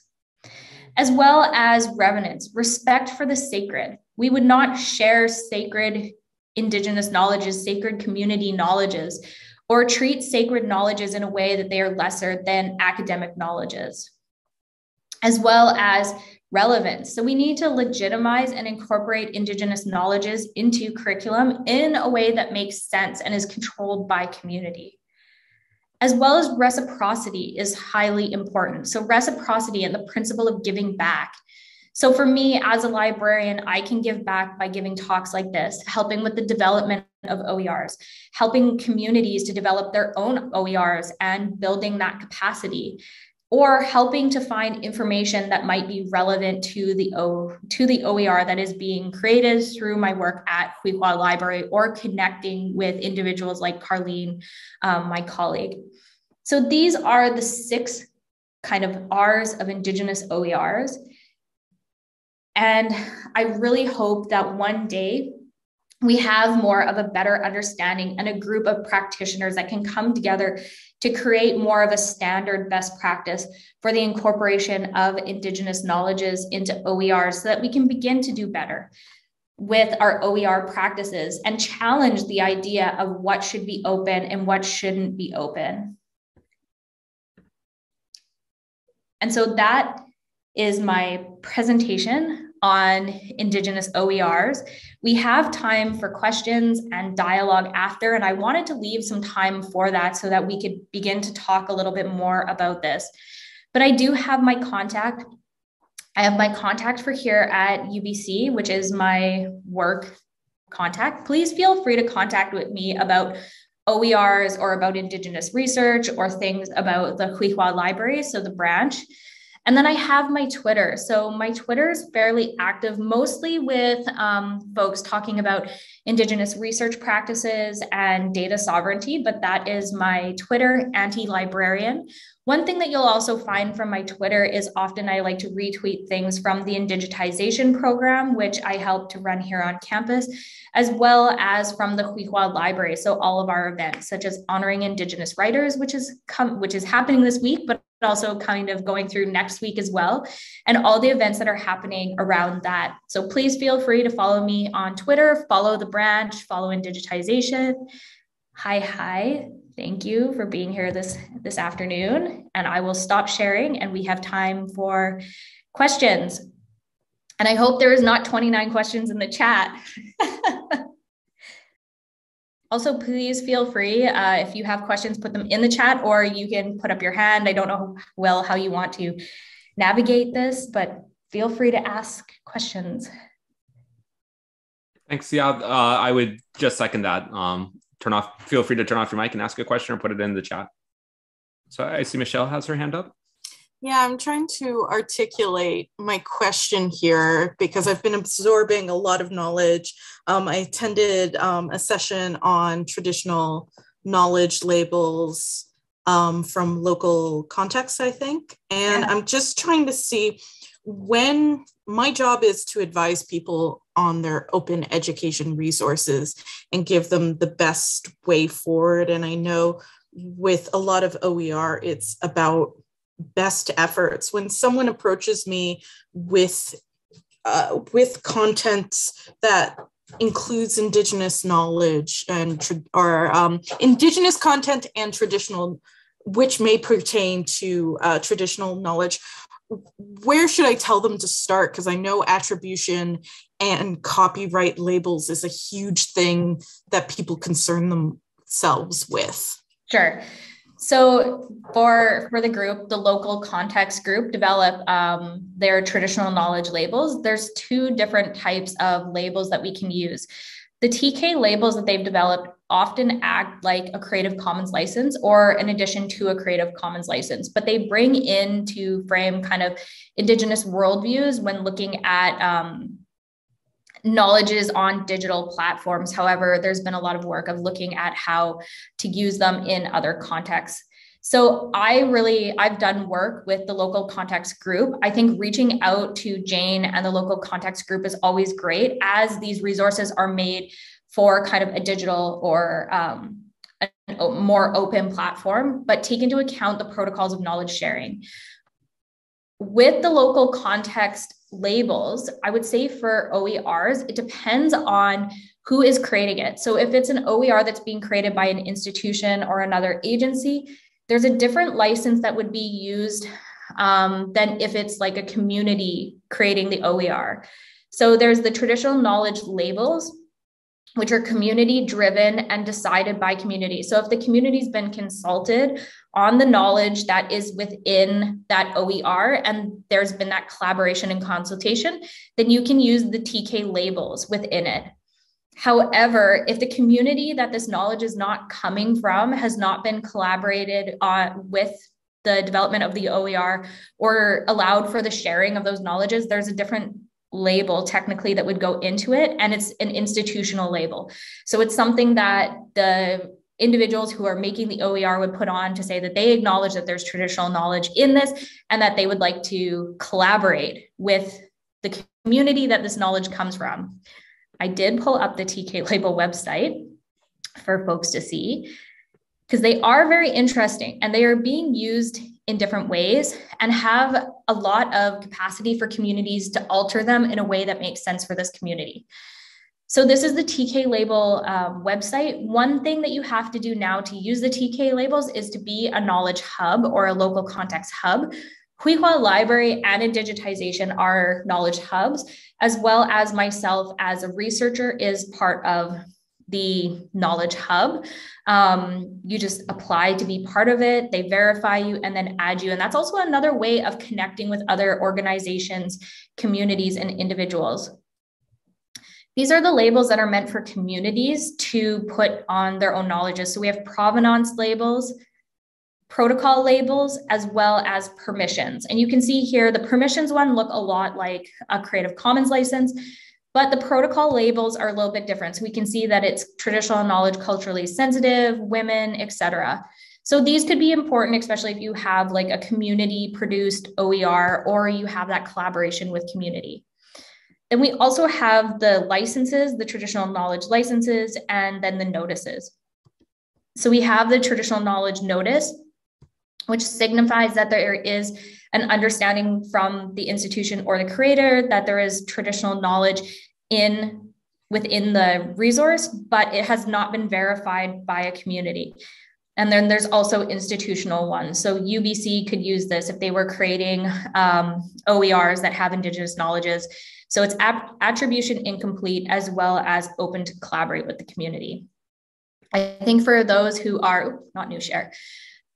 as well as reverence, respect for the sacred. We would not share sacred indigenous knowledges, sacred community knowledges, or treat sacred knowledges in a way that they are lesser than academic knowledges, as well as relevance. So we need to legitimize and incorporate indigenous knowledges into curriculum in a way that makes sense and is controlled by community as well as reciprocity is highly important. So, reciprocity and the principle of giving back. So, for me as a librarian, I can give back by giving talks like this, helping with the development of OERs, helping communities to develop their own OERs and building that capacity or helping to find information that might be relevant to the o, to the OER that is being created through my work at Xwi7xwa Library or connecting with individuals like Karleen, um, my colleague. So these are the six kind of R's of Indigenous OERs. And I really hope that one day we have more of a better understanding and a group of practitioners that can come together to create more of a standard best practice for the incorporation of Indigenous knowledges into OER so that we can begin to do better with our OER practices and challenge the idea of what should be open and what shouldn't be open. And so that is my presentation on Indigenous OERs. We have time for questions and dialogue after, and I wanted to leave some time for that so that we could begin to talk a little bit more about this. But I do have my contact. I have my contact for here at UBC, which is my work contact. Please feel free to contact with me about OERs or about Indigenous research or things about the Xwi7xwa Library, so the branch. And then I have my Twitter. So my Twitter is fairly active, mostly with um, folks talking about Indigenous research practices and data sovereignty, but that is my Twitter anti librarian. One thing that you'll also find from my Twitter is often I like to retweet things from the Indigitization program, which I help to run here on campus, as well as from the Xwi7xwa Library. So all of our events, such as honoring Indigenous writers, which is come, which is happening this week, but also kind of going through next week as well, and all the events that are happening around that. So please feel free to follow me on Twitter, follow the branch, follow Indigitization. Hi, hi. Thank you for being here this, this afternoon. And I will stop sharing and we have time for questions. And I hope there is not 29 questions in the chat. also, please feel free uh, if you have questions, put them in the chat or you can put up your hand. I don't know well how you want to navigate this, but feel free to ask questions. Thanks. Yeah, uh, I would just second that. Um, turn off, feel free to turn off your mic and ask a question or put it in the chat. So I see Michelle has her hand up. Yeah, I'm trying to articulate my question here because I've been absorbing a lot of knowledge. Um, I attended um, a session on traditional knowledge labels um, from local contexts, I think. And yeah. I'm just trying to see when my job is to advise people on their open education resources and give them the best way forward. And I know with a lot of OER, it's about best efforts. When someone approaches me with uh, with content that includes indigenous knowledge and or um, indigenous content and traditional which may pertain to uh, traditional knowledge where should i tell them to start because i know attribution and copyright labels is a huge thing that people concern themselves with sure so for for the group, the local context group develop um, their traditional knowledge labels. There's two different types of labels that we can use. The TK labels that they've developed often act like a Creative Commons license or in addition to a Creative Commons license, but they bring in to frame kind of Indigenous worldviews when looking at um, knowledges on digital platforms. However, there's been a lot of work of looking at how to use them in other contexts. So I really I've done work with the local context group. I think reaching out to Jane and the local context group is always great as these resources are made for kind of a digital or um, a more open platform, but take into account the protocols of knowledge sharing. With the local context labels, I would say for OERs, it depends on who is creating it. So if it's an OER that's being created by an institution or another agency, there's a different license that would be used um, than if it's like a community creating the OER. So there's the traditional knowledge labels, which are community driven and decided by community. So if the community's been consulted on the knowledge that is within that OER and there's been that collaboration and consultation, then you can use the TK labels within it. However, if the community that this knowledge is not coming from has not been collaborated on with the development of the OER or allowed for the sharing of those knowledges, there's a different label technically that would go into it and it's an institutional label so it's something that the individuals who are making the OER would put on to say that they acknowledge that there's traditional knowledge in this and that they would like to collaborate with the community that this knowledge comes from. I did pull up the TK label website for folks to see because they are very interesting and they are being used in different ways and have a lot of capacity for communities to alter them in a way that makes sense for this community. So this is the TK label um, website. One thing that you have to do now to use the TK labels is to be a knowledge hub or a local context hub. Xwi7xwa Library and Indigitization are knowledge hubs, as well as myself as a researcher is part of the knowledge hub. Um, you just apply to be part of it, they verify you and then add you. And that's also another way of connecting with other organizations, communities, and individuals. These are the labels that are meant for communities to put on their own knowledges. So we have provenance labels, protocol labels, as well as permissions. And you can see here the permissions one look a lot like a Creative Commons license. But the protocol labels are a little bit different. So we can see that it's traditional knowledge, culturally sensitive, women, etc. So these could be important, especially if you have like a community produced OER or you have that collaboration with community. Then we also have the licenses, the traditional knowledge licenses, and then the notices. So we have the traditional knowledge notice, which signifies that there is an understanding from the institution or the creator that there is traditional knowledge in within the resource, but it has not been verified by a community. And then there's also institutional ones. So UBC could use this if they were creating um, OERs that have Indigenous knowledges. So it's attribution incomplete as well as open to collaborate with the community. I think for those who are not new share,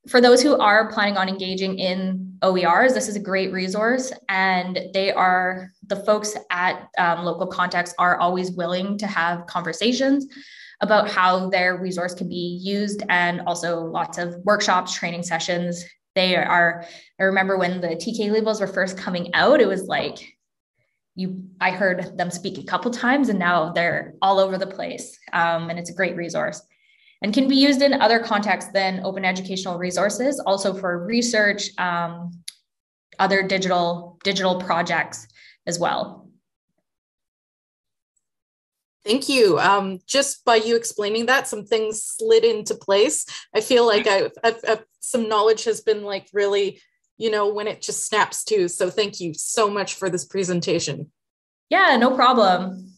for those who are planning on engaging in OERs, this is a great resource, and they are the folks at um, local context are always willing to have conversations about how their resource can be used and also lots of workshops, training sessions. They are, I remember when the TK labels were first coming out, it was like you I heard them speak a couple times and now they're all over the place. Um, and it's a great resource and can be used in other contexts than open educational resources, also for research, um, other digital digital projects as well. Thank you. Um, just by you explaining that, some things slid into place. I feel like I, I've, I've, some knowledge has been like really, you know, when it just snaps to. So thank you so much for this presentation. Yeah, no problem.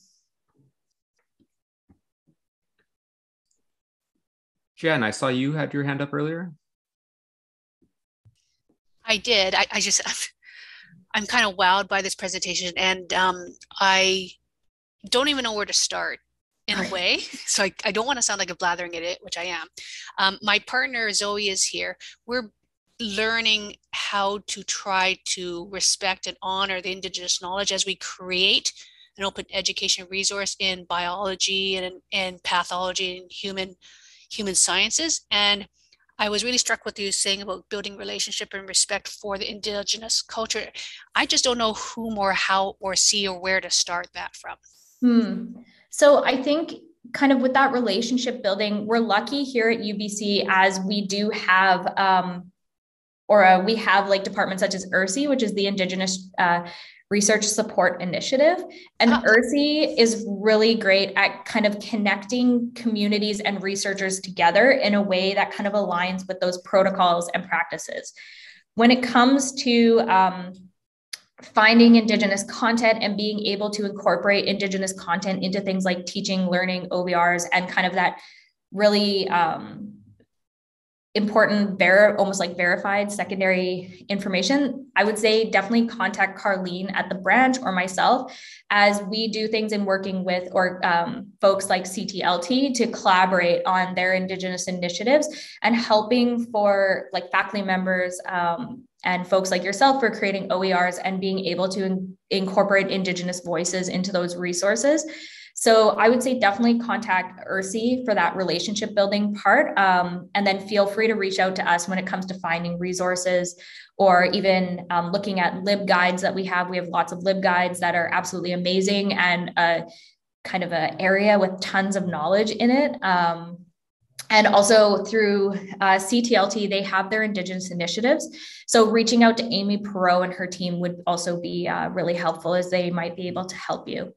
Jen, I saw you had your hand up earlier. I did. I, I just, I'm kind of wowed by this presentation, and um, I don't even know where to start in a way. So I, I don't want to sound like a blathering idiot, which I am. Um, my partner Zoe is here. We're learning how to try to respect and honor the Indigenous knowledge as we create an open education resource in biology and, and pathology and human human sciences. And I was really struck with you saying about building relationship and respect for the indigenous culture. I just don't know whom or how or see or where to start that from. Hmm. So I think kind of with that relationship building, we're lucky here at UBC as we do have um, or uh, we have like departments such as IRSI, which is the Indigenous uh, Research Support Initiative. And oh. Is really great at kind of connecting communities and researchers together in a way that kind of aligns with those protocols and practices. When it comes to um, finding Indigenous content and being able to incorporate Indigenous content into things like teaching, learning, OERs, and kind of that really um, important ver- almost like verified secondary information i would say definitely contact karleen at the branch or myself as we do things in working with or um, folks like ctlt to collaborate on their indigenous initiatives and helping for like faculty members um, and folks like yourself for creating oers and being able to in- incorporate indigenous voices into those resources so I would say definitely contact IRSI for that relationship building part. Um, and then feel free to reach out to us when it comes to finding resources or even um, looking at lib guides that we have. We have lots of lib guides that are absolutely amazing and a kind of an area with tons of knowledge in it. Um, and also through uh, CTLT, they have their Indigenous initiatives. So reaching out to Amy Perreault and her team would also be uh, really helpful as they might be able to help you.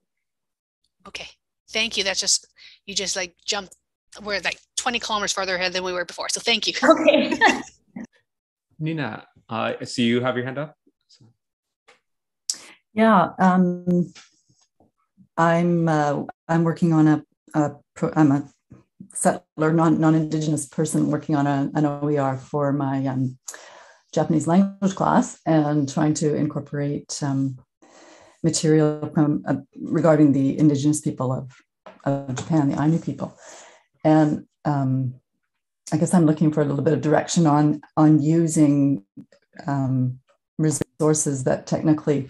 Okay, thank you. That's just, you just like jumped, we're like 20 kilometers farther ahead than we were before. So thank you. Okay. Nina, uh, I see you have your hand up. Yeah, um, I'm uh, I'm working on a, a pro, I'm a settler, non non indigenous person working on a, an OER for my um, Japanese language class and trying to incorporate um, material from uh, regarding the indigenous people of, of Japan, the Ainu people. And um, I guess I'm looking for a little bit of direction on, on using um, resources that technically,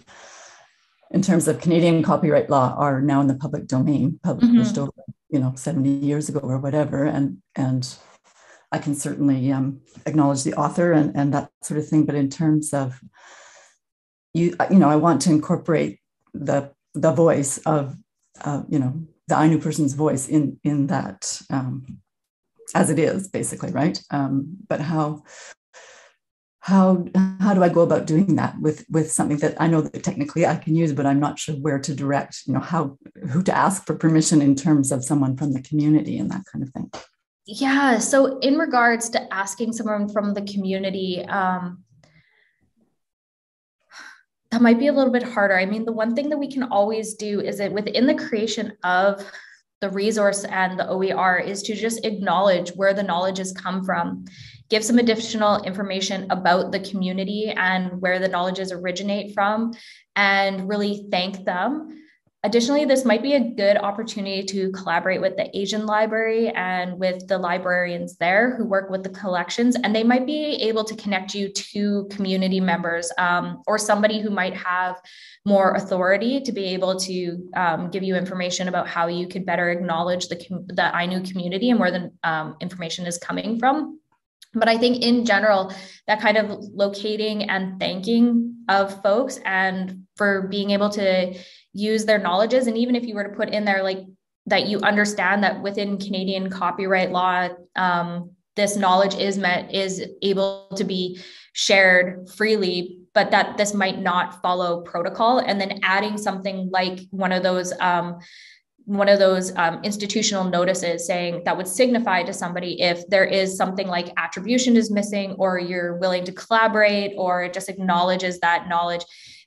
in terms of Canadian copyright law, are now in the public domain, published mm-hmm. over, you know, 70 years ago or whatever. And, and I can certainly um, acknowledge the author and, and that sort of thing. But in terms of you, you know, I want to incorporate the the voice of uh, you know the Ainu person's voice in in that um, as it is basically right. Um, but how how how do I go about doing that with with something that I know that technically I can use, but I'm not sure where to direct. You know how who to ask for permission in terms of someone from the community and that kind of thing. Yeah. So in regards to asking someone from the community. Um, that might be a little bit harder. I mean, the one thing that we can always do is that within the creation of the resource and the OER is to just acknowledge where the knowledge has come from, give some additional information about the community and where the knowledges originate from, and really thank them Additionally, this might be a good opportunity to collaborate with the Asian Library and with the librarians there who work with the collections, and they might be able to connect you to community members um, or somebody who might have more authority to be able to um, give you information about how you could better acknowledge the, the Ainu community and where the um, information is coming from. But I think in general, that kind of locating and thanking of folks and for being able to use their knowledges. And even if you were to put in there, like that you understand that within Canadian copyright law, um, this knowledge is met is able to be shared freely, but that this might not follow protocol. And then adding something like one of those um, one of those um, institutional notices saying that would signify to somebody if there is something like attribution is missing or you're willing to collaborate or it just acknowledges that knowledge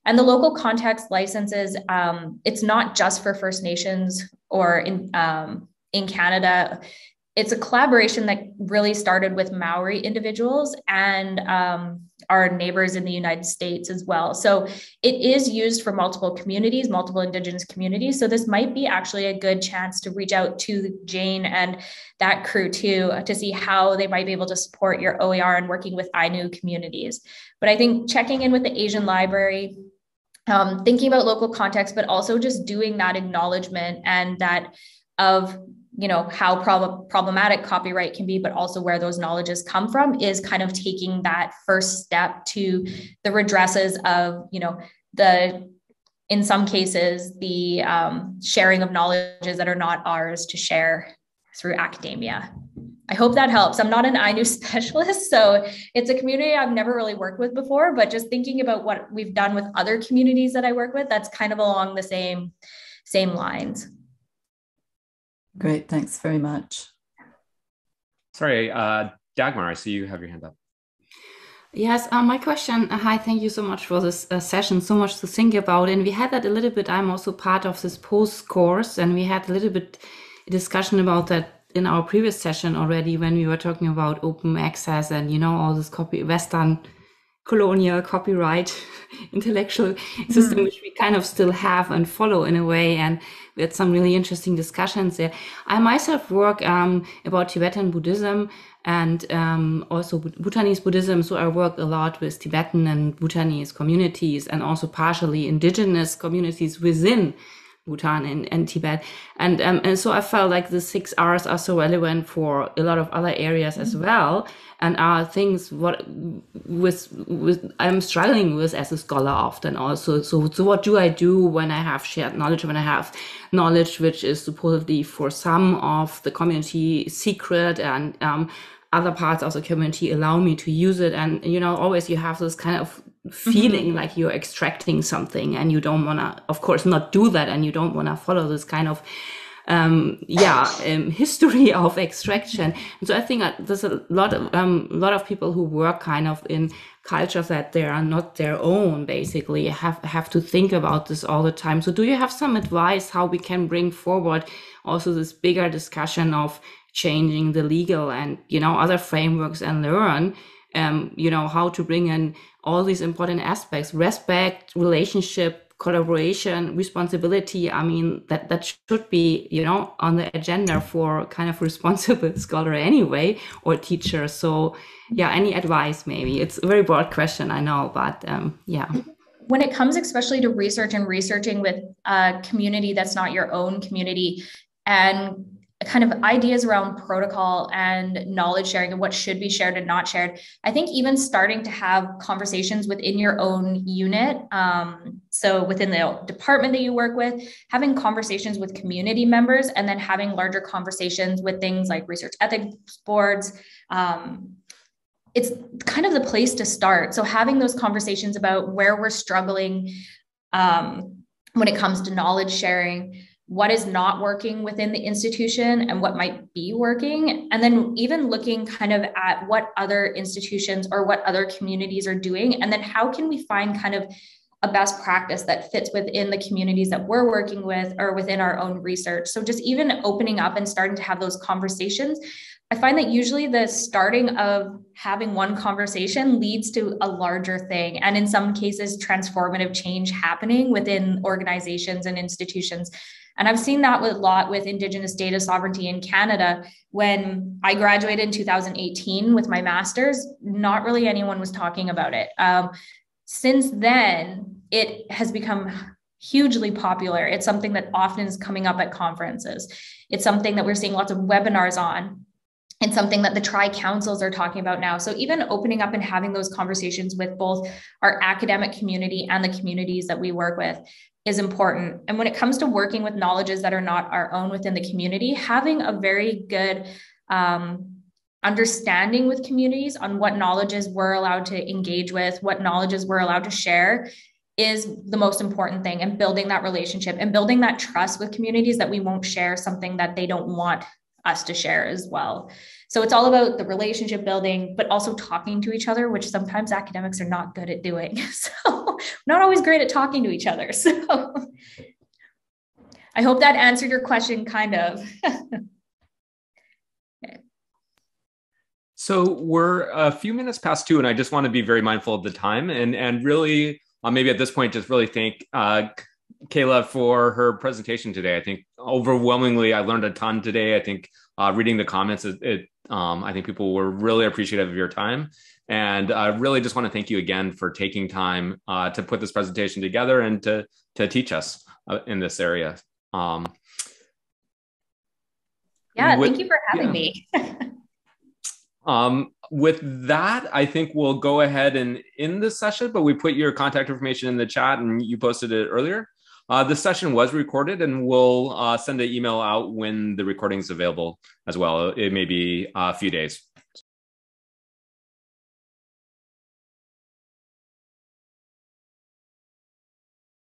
and the local context licenses, um, it's not just for First Nations or in, um, in Canada. It's a collaboration that really started with Maori individuals and um, our neighbors in the United States as well. So it is used for multiple communities, multiple Indigenous communities. So this might be actually a good chance to reach out to Jane and that crew too to see how they might be able to support your OER and working with Ainu communities. But I think checking in with the Asian Library, um, thinking about local context, but also just doing that acknowledgement and that of you know how prob- problematic copyright can be but also where those knowledges come from is kind of taking that first step to the redresses of you know the in some cases the um, sharing of knowledges that are not ours to share through academia I hope that helps. I'm not an Ainu specialist, so it's a community I've never really worked with before, but just thinking about what we've done with other communities that I work with, that's kind of along the same same lines. Great, thanks very much. Sorry, uh, Dagmar, I see you have your hand up. Yes, uh, my question. Uh, hi, thank you so much for this uh, session. So much to think about, and we had that a little bit. I'm also part of this POSE course, and we had a little bit discussion about that in our previous session already when we were talking about open access and you know all this copy western colonial copyright intellectual system mm. which we kind of still have and follow in a way and we had some really interesting discussions there i myself work um, about tibetan buddhism and um, also bhutanese buddhism so i work a lot with tibetan and bhutanese communities and also partially indigenous communities within Bhutan and, and Tibet. And, um, and so I felt like the six R's are so relevant for a lot of other areas as mm-hmm. well. And are things what with, with I'm struggling with as a scholar often also. So, so what do I do when I have shared knowledge, when I have knowledge which is supposedly for some of the community secret and um, other parts of the community allow me to use it and you know always you have this kind of feeling mm-hmm. like you're extracting something and you don't want to of course not do that and you don't want to follow this kind of um, yeah um, history of extraction and so i think uh, there's a lot of um, a lot of people who work kind of in cultures that they are not their own basically have have to think about this all the time so do you have some advice how we can bring forward also this bigger discussion of changing the legal and you know other frameworks and learn um, you know how to bring in all these important aspects. Respect relationship collaboration responsibility i mean that that should be you know on the agenda for kind of responsible scholar anyway or teacher. So yeah any advice maybe? It's a very broad question i know but um, yeah. When it comes especially to research and researching with a community that's not your own community and kind of ideas around protocol and knowledge sharing and what should be shared and not shared. I think even starting to have conversations within your own unit. Um, so within the department that you work with, having conversations with community members and then having larger conversations with things like research ethics boards. Um, it's kind of the place to start. So having those conversations about where we're struggling um, when it comes to knowledge sharing what is not working within the institution and what might be working. And then even looking kind of at what other institutions or what other communities are doing. And then how can we find kind of a best practice that fits within the communities that we're working with or within our own research. So just even opening up and starting to have those conversations. I find that usually the starting of having one conversation leads to a larger thing. And in some cases, transformative change happening within organizations and institutions. And I've seen that with a lot with Indigenous data sovereignty in Canada. When I graduated in 2018 with my master's, not really anyone was talking about it. Um, since then, it has become hugely popular. It's something that often is coming up at conferences. It's something that we're seeing lots of webinars on. It's something that the tri councils are talking about now. So, even opening up and having those conversations with both our academic community and the communities that we work with is important. And when it comes to working with knowledges that are not our own within the community, having a very good um, understanding with communities on what knowledges we're allowed to engage with, what knowledges we're allowed to share is the most important thing and building that relationship and building that trust with communities that we won't share something that they don't want us to share as well. So it's all about the relationship building, but also talking to each other, which sometimes academics are not good at doing. So not always great at talking to each other. So I hope that answered your question, kind of. So we're a few minutes past two, and I just want to be very mindful of the time and and really uh, maybe at this point just really thank uh, Kayla for her presentation today. I think overwhelmingly I learned a ton today. I think uh, reading the comments, it, it um, I think people were really appreciative of your time. And I really just want to thank you again for taking time uh, to put this presentation together and to, to teach us uh, in this area. Um, yeah, with, thank you for having yeah. me. um, with that, I think we'll go ahead and end this session, but we put your contact information in the chat and you posted it earlier. Uh, this session was recorded and we'll uh, send an email out when the recording is available as well. It may be a few days.